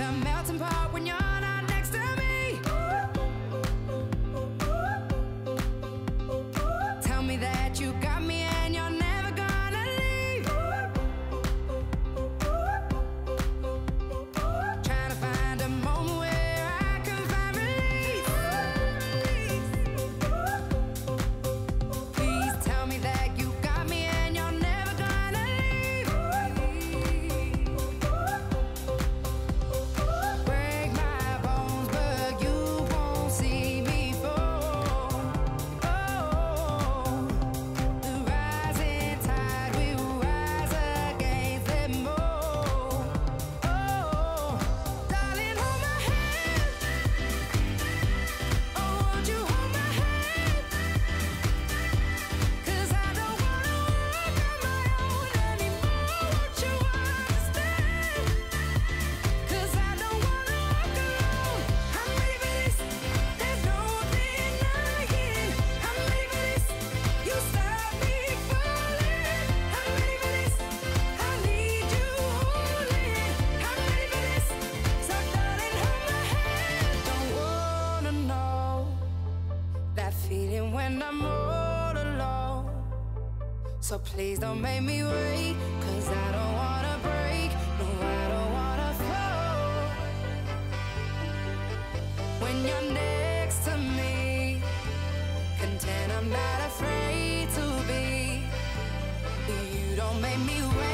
The melting pot part when you're feeling when I'm all alone. So please don't make me wait, cause I don't wanna break. No, I don't wanna fall. When you're next to me, content I'm not afraid to be. You don't make me wait.